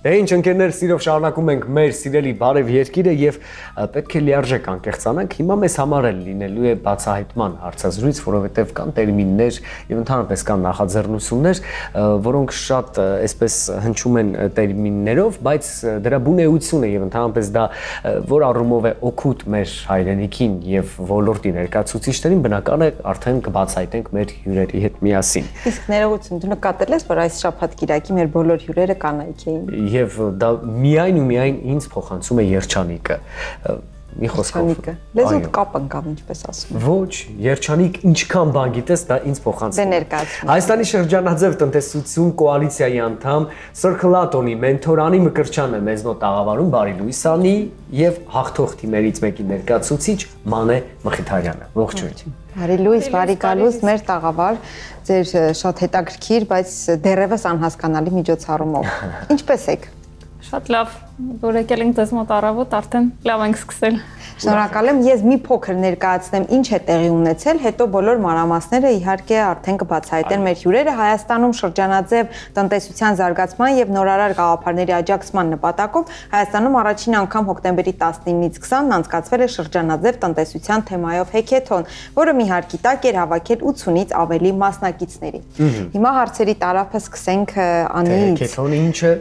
Դե ինչ ընկերներ, սիրով շարունակում ենք մեր սիրելի բարև երկիրը եւ պետք է լիարժեք անկեղծանանք։ Հիմա մեզ համար էլ լինելու է բացահայտման հարցազրույց, որովհետեւ կան տերմիններ եւ ընդհանրապես կան նախաձեռնություններ, որոնք շատ այսպես հնչում են տերմիններով, բայց դրա բունեությունը եւ ընդհանրապես դա որ առումով է օգուտ մեր հայրենիքին եւ ոլորտի ներկայացուցիչներին, բնական է արդեն կբացահայտենք մեր հյուրերի հետ միասին։ Իսկ ներողություն, դու նկատել ես, որ այս շաբաթ Կիրակի մեր բոլոր հյուրերը կանայք էին եւ դա միայն ու միայն ինձ փոխանցում է երջանիկը մի խոսքով լեզուդ կապ ընկավ ինչպես ասում ոչ երջանիկ ինչքան բան գիտես դա ինձ փոխանցում դե ներկայացնում Հայաստանի շրջանաձև տնտեսություն կոալիցիայի անդամ Circulaton-ի մենթորանի Մկրչյանը մեզ նոտ աղավարում բարի լույսանի եւ հաղթող թիմերից մեկի ներկայացուցիչ Մանե Մխիթարյանը ողջույն Բարի լույս, բարի գալուս մեր տաղավար, ձեր շատ հետաքրքիր, բայց դեռևս անհասկանալի միջոցառումով։ Ինչպե՞ս եք։ Շատ լավ, որ եկել ենք ձեզ մոտ առավոտ, արդեն լավ ենք սկսել։ Շնորհակալ եմ։ Ես մի փոքր ներկայացնեմ ինչ է տեղի ունեցել, հետո բոլոր մանրամասները իհարկե արդեն կբացահայտեն մեր հյուրերը Հայաստանում շրջանաձև տնտեսության զարգացման եւ նորարար գաղափարների աջակցման նպատակով Հայաստանում առաջին անգամ հոկտեմբերի 19-ից 20-ն անցկացվել է շրջանաձև տնտեսության թեմայով հեքեթոն, որը մի հարկի տակ էր հավաքել 80-ից ավելի մասնակիցների։ Հիմա հարցերի տարափը սկսենք անից։ Հեքեթոնը ինչ է։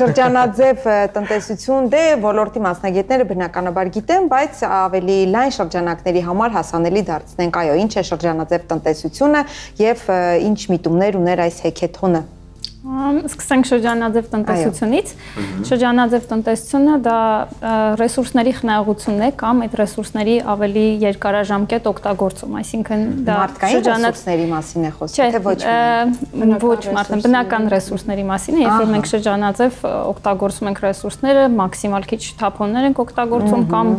Շրջանաձև տնտեսություն դե ոլորտի մասնագետները բնականաբար գիտեն, բայց ավելի լայն շրջանակների համար հասանելի դարձնենք, այո, ինչ է շրջանաձև տնտեսությունը եւ ինչ միտումներ ուներ այս հեքեթոնը։ Սկսենք շրջանաձև տնտեսությունից։ Շրջանաձև տնտեսությունը դա ռեսուրսների խնայողությունն է կամ այդ ռեսուրսների ավելի երկարաժամկետ օգտագործում, այսինքն դա շրջանաձևների մասին է խոսքը, թե ոչ։ Ոչ, մարդն բնական ռեսուրսների մասին է, երբ որ մենք շրջանաձև օգտագործում ենք ռեսուրսները, մաքսիմալ քիչ թափոններ ենք օգտագործում կամ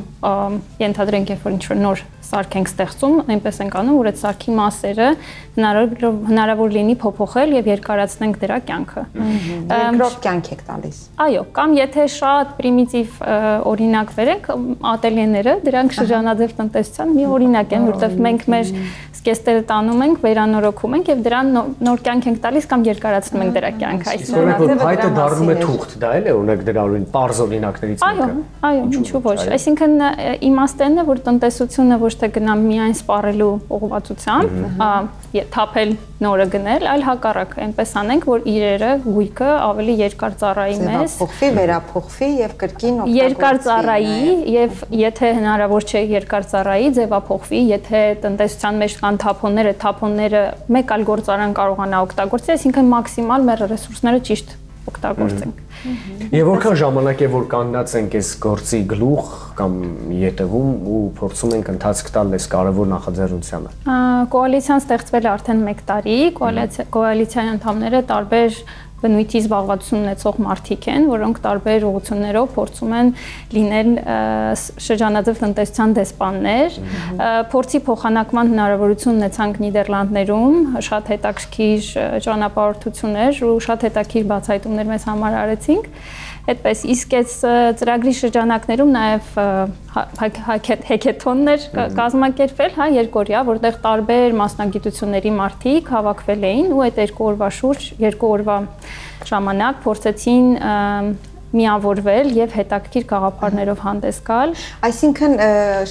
ենթադրենք, երբ որ ինչ-որ նոր սարք ենք ստեղծում, այնպես ենք անում, որ այդ սարքի մասերը հնարավոր հնարավոր լինի փոփոխել եւ երկարացնենք դրա կյանքը։ Երկրորդ կյանք եք տալիս։ Այո, կամ եթե շատ պրիմիտիվ օրինակ վերենք, ատելյեները, դրանք շրջանաձև տնտեսության մի օրինակ են, որտեղ մենք մեր սկեստերը տանում ենք, վերանորոգում ենք եւ դրան նոր կյանք ենք տալիս կամ երկարացնում ենք դրա կյանքը։ Այսինքն որ փայտը դառնում է թուղթ, դա էլ է օրինակ դրա օրին པարզ օրինակներից մեկը։ Այո, այո, ինչու ոչ։ Այսինքն իմաստն է, որ տնտեսությունը ոչ թե գնա միայն սպառելու ուղղվածությամբ, թափել նորը գնել, այլ հակառակ, այնպես անենք, որ իրերը, գույքը ավելի երկար ծառայի մեզ, փոխվի, վերափոխվի եւ կրկին օգտագործվի։ Երկար ծառայի եւ եթե հնարավոր չէ երկար ծառայի, ձևափոխվի, եթե տնտեսության մեջ կան թափոնները, թափոնները մեկ այլ գործարան կարողանա օգտագործել, այսինքն մաքսիմալ մեր ռեսուրսները ճիշտ օգտագործենք։ Եվ որքան ժամանակ է որ կանգնած ենք այս գործի գլուխ կամ յետևում ու փորձում ենք ընթացք տալ այս կարևոր նախաձեռնությանը։ Կոալիցիան ստեղծվել է արդեն 1 տարի, կոալիցիայի անդամները տարբեր բնույթի զբաղվածություն ունեցող մարդիկ են, որոնք տարբեր ուղղություններով փորձում են լինել շրջանաձև տնտեսության դեսպաններ։ Փորձի փոխանակման հնարավորություն ունեցանք Նիդերլանդներում, շատ հետաքրքիր ճանապարհորդություններ ու շատ հետաքրքիր բացահայտումներ մեզ համար արեցինք այդպես իսկ այս ծրագրի շրջանակներում նաև հեքեթոններ կազմակերպվել, հա, երկօրյա, որտեղ տարբեր մասնագիտությունների մարդիկ հավաքվել էին ու այդ երկու օրվա շուրջ, երկու օրվա ժամանակ փորձեցին միավորվել եւ հետաքրքիր գաղափարներով հանդես գալ։ Այսինքն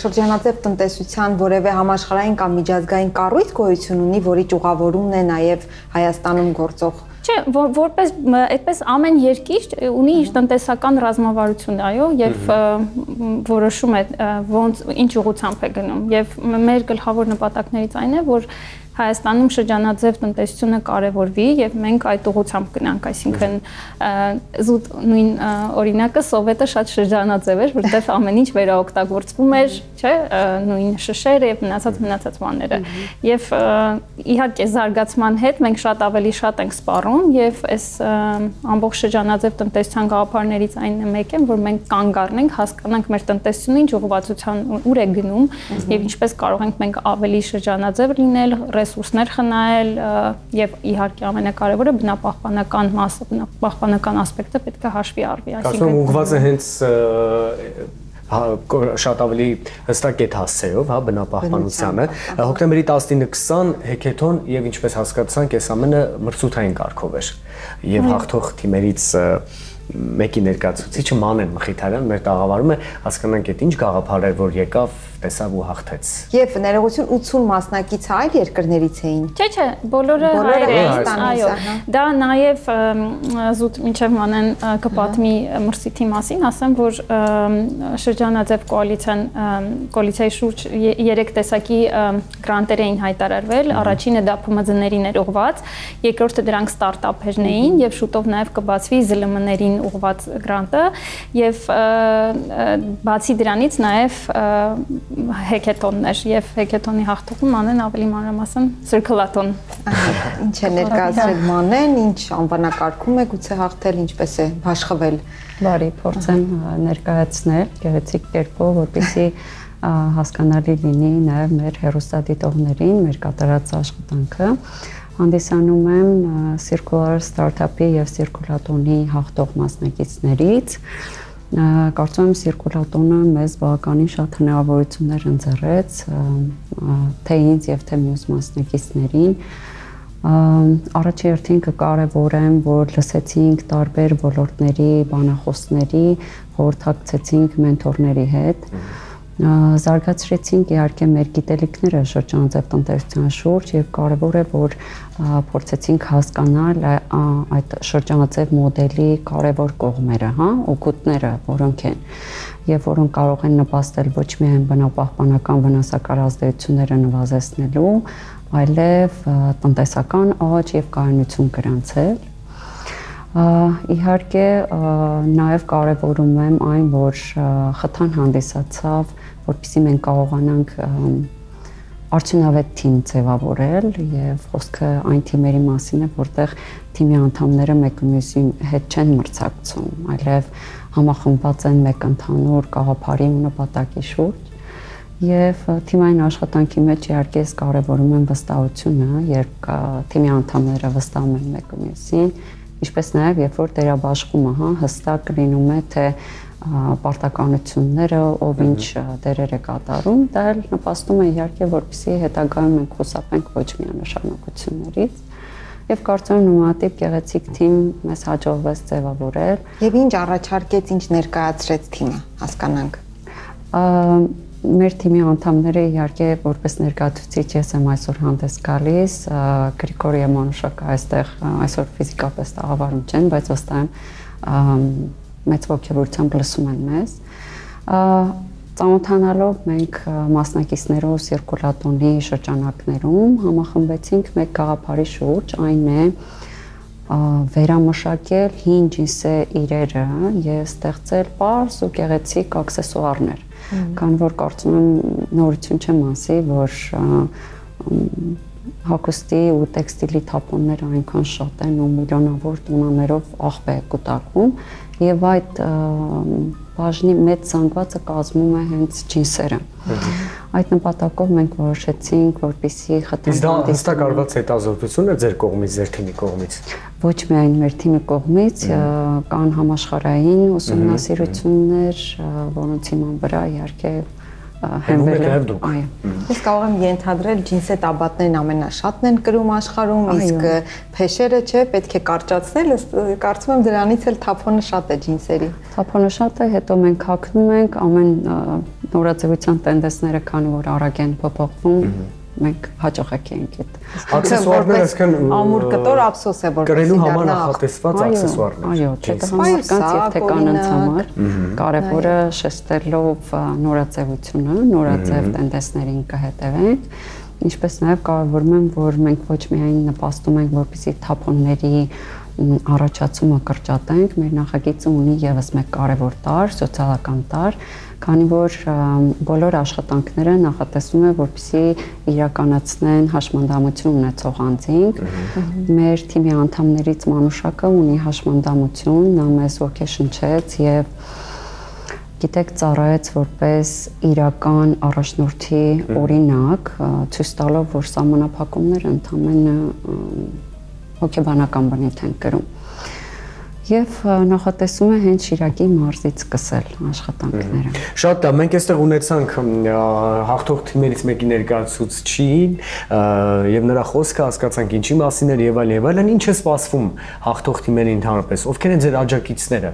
շրջանաձև տնտեսության որևէ համաշխարհային կամ միջազգային կառույց գոյություն ունի, որի ճյուղավորումն է նաեւ Հայաստանում գործող Չէ, որ, որպես այդպես ամեն երկիր ունի իր տնտեսական ռազմավարությունը, այո, եւ որոշում է ոնց ինչ ուղղությամբ է գնում։ Եվ մեր գլխավոր նպատակներից այն է, որ Հայաստանում շրջանաձև տնտեսությունը կարևորվի եւ մենք այդ ուղղությամբ գնանք, այսինքն զուտ նույն օրինակը սովետը շատ շրջանաձև էր, որտեղ ամեն ինչ վերաօգտագործվում էր, չէ, նույն շշերը եւ մնացած մնացած բաները։ Եվ իհարկե զարգացման հետ մենք շատ ավելի շատ ենք սպառում եւ այս ամբողջ շրջանաձև տնտեսության գաղափարներից այն մեկն է, որ մենք կանգ առնենք, հասկանանք մեր տնտեսությունը ինչ ուղղվածության ուր է գնում եւ ինչպես կարող ենք մենք ավելի շրջանաձև լինել, ռեսուրսներ խնայել եւ իհարկե ամենակարևորը բնապահպանական մասը, բնապահպանական ասպեկտը պետք է հաշվի առվի, այսինքն ուղղված է հենց հա, շատ ավելի հստակ այդ հասցեով, հա, բնապահպանությանը։ Հոկտեմբերի 19-20 հեքեթոն եւ ինչպես հասկացանք, այս ամենը մրցութային կարգով էր։ Եւ հաղթող թիմերից մեկի ներկայացուցիչը Մանեն Մխիթարյան մեր տաղավարում է, հասկանանք այդ ինչ գաղափար էր, որ եկավ տեսավ ու հաղթեց։ Եվ ներողություն 80 մասնակից այլ երկրներից էին։ Չէ, չէ, բոլորը հայեր, այո։ Դա նաև զուտ մինչև մանեն կպատմի մրցիթի մասին, ասեմ, որ շրջանաձև կոալիցիան կոալիցիայի շուրջ 3 տեսակի գրանտեր էին հայտարարվել։ Առաջինը դա ՓՄԶ-ներին էր ուղված, երկրորդը դրանք ստարտափերն էին եւ շուտով նաև կբացվի ԶԼՄ-ներին ուղված գրանտը եւ բացի դրանից նաև հեքեթոններ եւ հեքեթոնի հաղթողը մանեն ավելի մանրամասն սիրկուլատոն։ Ինչ է ներկայացրել մանեն, ինչ անվանակարգում է գուցե հաղթել, ինչպես է բաշխվել։ Բարի, փորձեմ ներկայացնել գեղեցիկ կերպով, որպեսզի հասկանալի լինի նաև մեր հերոստատիտողներին մեր կատարած աշխատանքը հանդիսանում եմ Circular Startup-ի եւ Circulatoni հաղթող մասնակիցներից կարծում եմ սիրկուլատոնը մեզ բավականին շատ հնարավորություններ ընձեռեց թե ինձ եւ թե մյուս մասնակիցներին առաջի հերթին կկարևորեմ, որ լսեցինք տարբեր ոլորտների բանախոսների, խորհրդակցեցինք մենթորների հետ։ Ա, զարգացրեցինք իհարկե մեր գիտելիքները շրջանաձև տնտեսության շուրջ եւ կարեւոր է որ փորձեցինք հասկանալ այդ շրջանաձև մոդելի կարևոր կողմերը, հա, օգուտները, որոնք են եւ որոնք կարող են նպաստել ոչ միայն բնապահպանական վնասակար ազդեցությունները նվազեցնելու, այլև տնտեսական աճ եւ կայունություն գրանցել Իհարկե նաև կարևորում եմ այն, որ խթան հանդիսացավ որpիսի մենք կարողանանք արդյունավետ թիմ ձևավորել եւ խոսքը այն թիմերի մասին է, որտեղ թիմի անդամները մեկը մյուսի հետ չեն մրցակցում, այլև համախմբված են մեկ ընդհանուր գաղափարի ու նպատակի շուրջ եւ թիմային աշխատանքի մեջ իհարկե կարևորում են վստահությունը, երբ թիմի անդամները վստահում են մեկը մյուսին, ինչպես նաեւ երբ որ դերաբաշխումը, հա, հստակ լինում է, թե պարտականությունները, ով ինչ դերեր է կատարում, դա էլ նպաստում է իհարկե, որպեսզի հետագայում մենք խուսափենք ոչ միանշանակություններից եւ կարծում եմ նոմատիվ գեղեցիկ թիմ մեզ հաջողվեց ձևավորել։ Եվ ինչ առաջարկեց, ինչ ներկայացրեց թիմը, հասկանանք։ Մեր թիմի անդամները իհարկե որպես ներկայացուցիչ ես եմ այսօր հանդես գալիս, Գրիգորի Մանուշակը այստեղ այսօր ֆիզիկապես տաղավարում չեն, բայց վստահ եմ մեծ ողջավորությամբ լսում են մեզ։ Ծանոթանալով մենք մասնակիցներով սիրկուլատոնի շրջանակներում համախմբեցինք մեկ գաղափարի շուրջ, այն է վերամշակել հին ջինսե իրերը եւ ստեղծել པարս ու գեղեցիկ աքսեսուարներ։ Քան որ կարծում եմ նորություն չեմ ասի, որ հագուստի ու տեքստիլի թափոնները այնքան շատ են ու միլիոնավոր տոնաներով աղբ է կուտակվում եւ այդ բաժնի մեծ զանգվածը կազմում է հենց ջինսերը։ Այդ նպատակով մենք որոշեցինք, որպեսի խթան Իսկ դա հստակ արված հետազոտություն է ձեր կողմից, ձեր թիմի կողմից։ Ոչ միայն մեր թիմի կողմից, կան համաշխարհային ուսումնասիրություններ, որոնց հիման վրա իհարկե հենվել է Այո։ Ես կարող եմ ենթադրել ջինսե տաբատներն ամենաշատն են կրում աշխարհում, իսկ փեշերը չէ, պետք է կարճացնել, կարծում եմ դրանից էլ թափոնը շատ է ջինսերի։ Թափոնը շատ է, հետո մենք հագնում ենք ամեն նորաձևության տենդենսները, քանի որ արագ են փոփոխվում, մենք հաջողակ ենք այդ աքսեսուարները այսքան ամուր կտոր ափսոս է որ կրելու համար նախատեսված աքսեսուարներ այո թե տղամարդկանց եւ թե կանանց համար կարևորը շեշտելով նորաձևությունը նորաձև տենդենսներին կհետևենք ինչպես նաև կարևորում եմ որ մենք ոչ միայն նպաստում ենք որպեսի թափոնների առաջացումը կրճատենք մեր նախագիծը ունի եւս մեկ կարևոր տար սոցիալական տար քանի որ բոլոր աշխատանքները նախատեսվում է որպեսզի իրականացնեն հաշմանդամություն ունեցող անձինք։ Մեր թիմի անդամներից Մանուշակը ունի հաշմանդամություն, նա մեզ ոգեշնչեց եւ գիտեք ծառայեց որպես իրական առաջնորդի օրինակ, ցույց տալով, որ սահմանափակումները ընդհանրապես հոգեբանական բնույթ են կրում եւ նախատեսում է հենց Շիրակի մարզից սկսել աշխատանքները։ Շատ դա մենք այստեղ ունեցանք հաղթող թիմերից մեկի ներկայացուցչին եւ նրա խոսքը հասկացանք ինչի մասին էր եւ այլ եւ այլն ինչ է սպասվում հաղթող թիմերի ընդհանրապես ովքեր են ձեր աջակիցները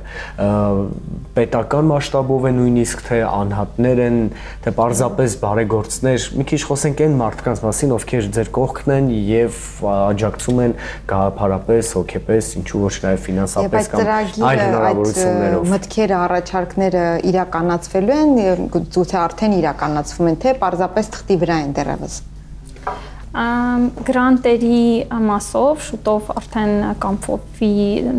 պետական մասշտաբով է նույնիսկ թե անհատներ են թե պարզապես բարեգործներ մի քիչ խոսենք այն մարդկանց մասին ովքեր ձեր կողքն են եւ աջակցում են գաղափարապես հոգեպես ինչու ոչ նաեւ ֆինանսապես այս ծրագիրը այդ մտքերը, առաջարկները իրականացվելու են, գուցե արդեն իրականացվում են, թե պարզապես թղթի վրա են դեռևս գրանտերի մասով շուտով արդեն կամփոփվի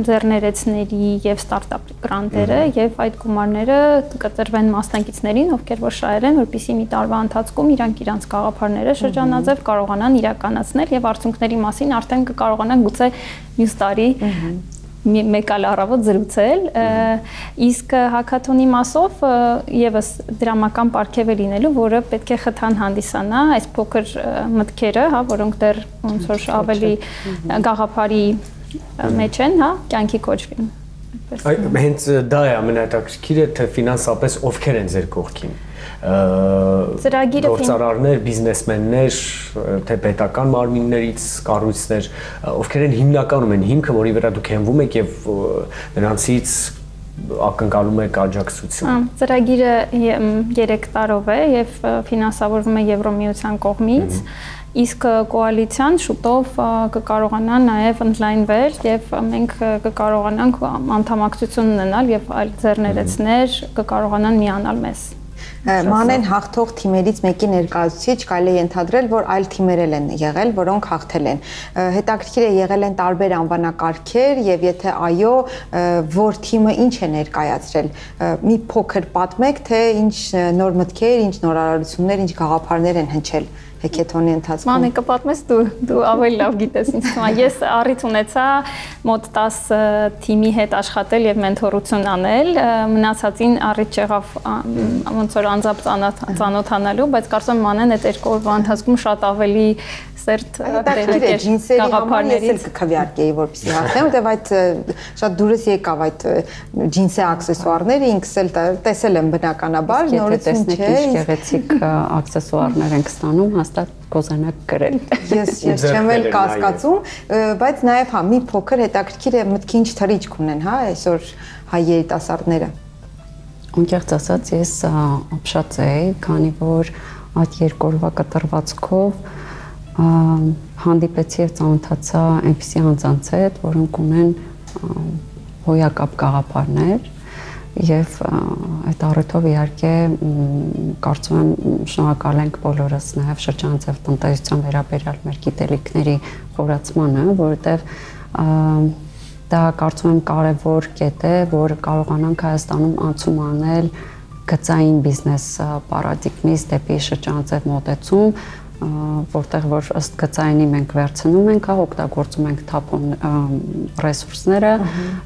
ձեռներեցների եւ ստարտափ գրանտերը եւ այդ գումարները կտրվեն մասնակիցներին, ովքեր որ շահել են, որpիսի մի տարվա ընթացքում իրանք իրանք գաղափարները շրջանաձև կարողանան իրականացնել եւ արդյունքների մասին արդեն կկարողանան գուցե մյուս տարի մեկ այլ առավոտ զրուցել, իսկ հակաթոնի մասով եւս դրամական պարգև է լինելու, որը պետք է խթան հանդիսանա այս փոքր մտքերը, հա, որոնք դեռ ոնց որ ավելի գաղափարի մեջ են, հա, կյանքի կոչվին։ Հենց դա է ամենահետաքրքիրը, թե ֆինանսապես ովքեր են ձեր կողքին ծրագիրը գործարարներ, բիզնեսմեններ, թե պետական մարմիններից կառույցներ, ովքեր են հիմնականում են հիմքը, որի վրա դուք հենվում եք եւ նրանցից ակնկալում եք աջակցություն։ Ծրագիրը 3 տարով է եւ ֆինանսավորվում է Եվրոմիության կողմից։ Իսկ կոալիցիան շուտով կկարողանա նաև ընդլայնվել եւ մենք կկարողանանք անդամակցություն ունենալ եւ այլ ձեռներեցներ կկարողանան միանալ մեզ։ Մանեն հաղթող թիմերից մեկի ներկայացուցիչ կարելի է ենթադրել, որ այլ թիմեր են եղել, որոնք հաղթել են։ Հետաքրքիր է եղել են տարբեր անվանակարգեր եւ եթե այո, որ թիմը ինչ է ներկայացրել։ Մի փոքր պատմեք, թե ինչ նոր մտքեր, ինչ նորարարություններ, ինչ գաղափարներ են հնչել հեքեթոնի ընթացքում։ Մանե կպատմես դու, դու ավելի լավ գիտես ինձ թվում է։ Ես առիթ ունեցա մոտ 10 թիմի հետ աշխատել եւ մենթորություն անել, մնացածին առիթ չեղավ ոնց որ անձամբ ծանոթանալու, բայց կարծում եմ Մանեն այդ երկու օրվա ընթացքում շատ ավելի սերտ տեղեկեր գաղափարներից կքվյարկեի որպեսի հաղթեմ, որտեվ այդ շատ դուրս եկավ այդ ջինսի աքսեսուարները ինքս էլ տեսել եմ բնականաբար, նորից չէ։ Գեղեցիկ աքսեսուարներ ենք ստանում, հաստատ կոզանակ գրել։ Ես ես չեմ էլ կասկածում, բայց նաև հա մի փոքր հետաքրքիր է մտքի ինչ թրիչք ունեն, հա, այսօր հայ երիտասարդները։ Անկեղծ ասած, ես ապշած էի, քանի որ այդ երկորվա կտրվածքով հանդիպեցի եւ ծանոթացա այնպիսի անձանց հետ, որոնք ունեն հոյակապ գաղափարներ եւ այդ առիթով իհարկե կարծում եմ շնորհակալ ենք բոլորս նաեւ շրջանաձև տնտեսության վերաբերյալ մեր գիտելիքների խորացմանը, որովհետեւ դա կարծում եմ կարևոր կետ է, որ կարողանանք Հայաստանում անցում անել գծային բիզնես պարադիգմից դեպի շրջանաձև մոտեցում, որտեղ որ ըստ գծայինի մենք վերցնում ենք, հա, օգտագործում ենք թափուն ռեսուրսները,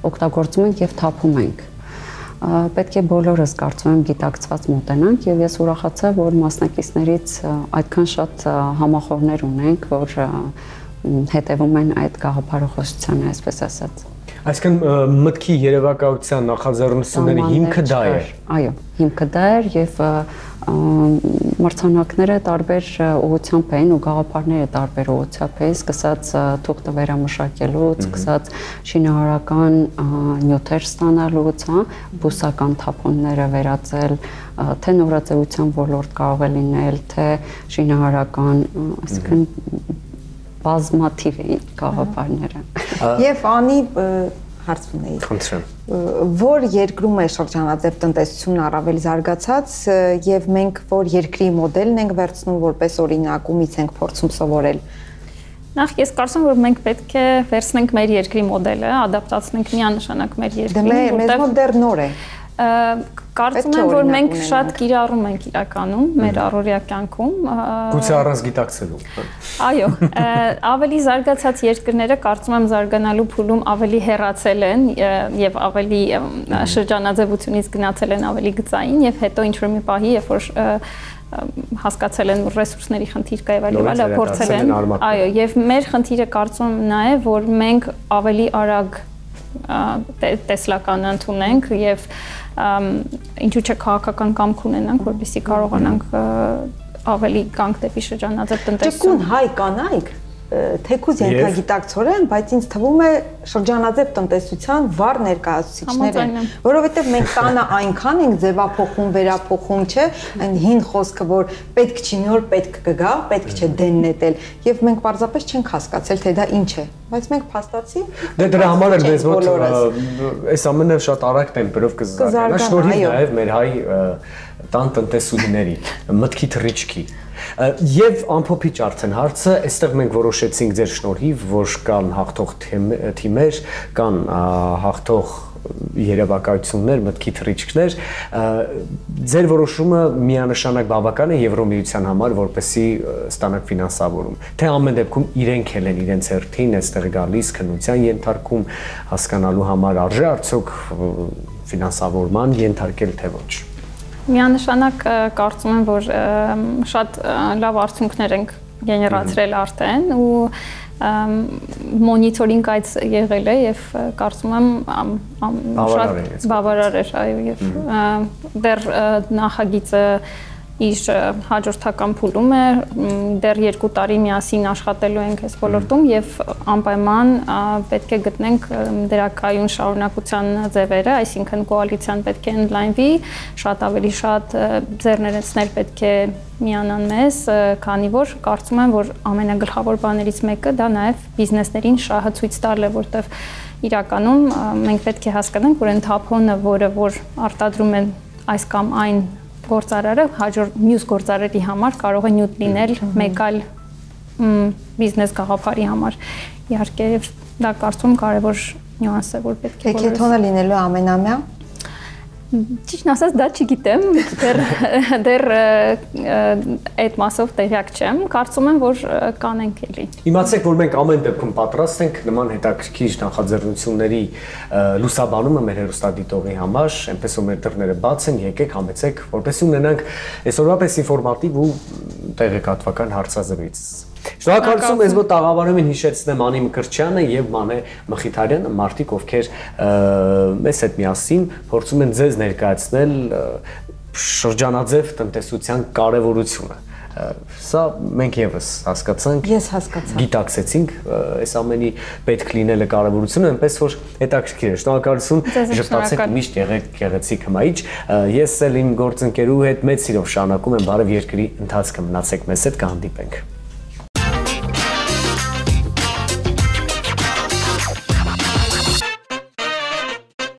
օգտագործում ենք եւ թափում ենք պետք է բոլորս կարծում եմ գիտակցված մոտենանք եւ ես ուրախացա որ մասնակիցներից այդքան շատ համախոհներ ունենք որ հետևում են այդ գաղափարախոսությանը այսպես ասած Այսինքն մտքի երևակայության նախաձեռնությունների հիմքը դա է։ Այո, հիմքը դա էր եւ մրցանակները տարբեր ուղությամբ էին ու գաղափարները տարբեր ուղությամբ էին, սկսած թուղթը վերամշակելուց, սկսած շինարարական նյութեր ստանալուց, հա, բուսական թափոնները վերածել, թե նորաձևության ոլորտ կարող է լինել, թե շինարարական, այսինքն բազմաթիվ էին գաղափարները։ Եվ անի հարց ունեի։ Խնդրեմ։ Որ երկրում է շրջանաձև տնտեսություն առավել զարգացած եւ մենք որ երկրի մոդելն ենք վերցնում որպես օրինակ ումից ենք փորձում սովորել։ Նախ ես կարծում որ մենք պետք է վերցնենք մեր երկրի մոդելը, ադապտացնենք միանշանակ մեր երկրին, որտեղ մեզ մոտ դեռ նոր է Կարծում եմ, որ մենք շատ կիրառում ենք իրականում մեր առօրյա կյանքում։ Գուցե առանց գիտակցելու։ Այո, ավելի զարգացած երկրները կարծում եմ զարգանալու փուլում ավելի հեռացել են եւ ավելի շրջանաձևությունից գնացել են ավելի գծային եւ հետո ինչ որ մի պահի, երբ որ հասկացել են ռեսուրսների խնդիր կա եւ այլն, այլը փորձել են։ Այո, եւ մեր խնդիրը կարծում եմ նա է, որ մենք ավելի արագ տեսլականը ընդունենք եւ ինչու՞ չէ քաղաքական կամք ունենանք, որպեսզի կարողանանք ավելի կանգ դեպի շրջանաձև տնտեսություն։ Ճկուն հայ կանայք թեկուզ ենթագիտակցորեն, բայց ինձ թվում է շրջանաձև տնտեսության վառ ներկայացուցիչներ են, որովհետև մենք տանը այնքան ենք ձևափոխում, վերափոխում, չէ, այն հին խոսքը, որ պետք չի օր պետք կգա, պետք չէ դեն նետել, եւ մենք պարզապես չենք հասկացել, թե դա ինչ է, բայց մենք փաստացի Դե դրա համար էլ մեզ մոտ այս ամենը շատ արագ տեմպերով կզարգանա, շնորհիվ նաեւ մեր հայ տան տնտեսուհիների մտքի թռիչքի Եվ ամփոփիչ արդեն հարցը, այստեղ մենք որոշեցինք ձեր շնորհիվ, որ կան հաղթող թիմեր, կան հաղթող երևակայություններ, մտքի թռիչքներ, ձեր որոշումը միանշանակ բավական է Եվրոմիության համար, որպեսի ստանաք ֆինանսավորում։ Թե ամեն դեպքում իրենք էլ են իրենց հերթին այստեղ գալիս քննության ենթարկում հասկանալու համար արժե արդյոք ֆինանսավորման ենթարկել թե ոչ։ Միանշանակ կարծում եմ, որ շատ լավ արդյունքներ ենք գեներացրել արդեն ու մոնիթորինգ այդ եղել է եւ կարծում եմ շատ բավարար է, այո, եւ դեռ նախագիծը իր հաջորդական փուլում է դեռ 2 տարի միասին աշխատելու ենք այս ոլորտում եւ անպայման պետք է գտնենք դրակայուն շարունակության ձևերը, այսինքն կոալիցիան պետք է ընդլայնվի, շատ ավելի շատ ձեռներեցներ պետք է միանան մեզ, քանի որ կարծում եմ, որ ամենագլխավոր բաներից մեկը դա նաև բիզնեսներին շահը ցույց տալը, որտեղ իրականում մենք պետք է հասկանանք, որ ընդհանրը, որը որ արտադրում են այս կամ այն գործարարը հաջորդ մյուս գործարարի համար կարող է նյութ լինել մեկ այլ բիզնես գաղափարի համար։ Իհարկե դա կարծում կարևոր նյուանս է, որ պետք է բոլորս։ Հեքեթոնը լինելու ամենամյա Ճիշտ ասած, դա չգիտեմ, դեռ դեռ այդ մասով տեղյակ չեմ։ Կարծում եմ, որ կանենք էլի։ Իմացեք, որ մենք ամեն դեպքում պատրաստ ենք նման հետաքրքիր նախաձեռնությունների լուսաբանումը մեր հերոստատիտողի համար, այնպես որ մեր դռները բաց են, եկեք համեցեք, որպեսզի ունենանք այսօրվա պես ինֆորմատիվ ու տեղեկատվական հարցազրույց։ Շնորհակալություն ես մոտ տաղավարումին հիշեցնեմ Անի Մկրչյանը եւ Մանե Մխիթարյանը, մարդիկ ովքեր մեզ հետ միասին փորձում են ձեզ ներկայացնել շրջանաձև տնտեսության կարևորությունը սա մենք եւս հասկացանք ես հասկացա գիտակցեցինք այս ամենի պետք լինելը կարևորությունը այնպես որ հետաքրքիր է շնորհակալություն ժպտացեք միշտ եղեք գեղեցիկ հմայիչ ես էլ իմ գործընկերու հետ մեծ սիրով շարունակում եմ բարև երկրի ընթացքը մնացեք մեզ հետ կհանդիպենք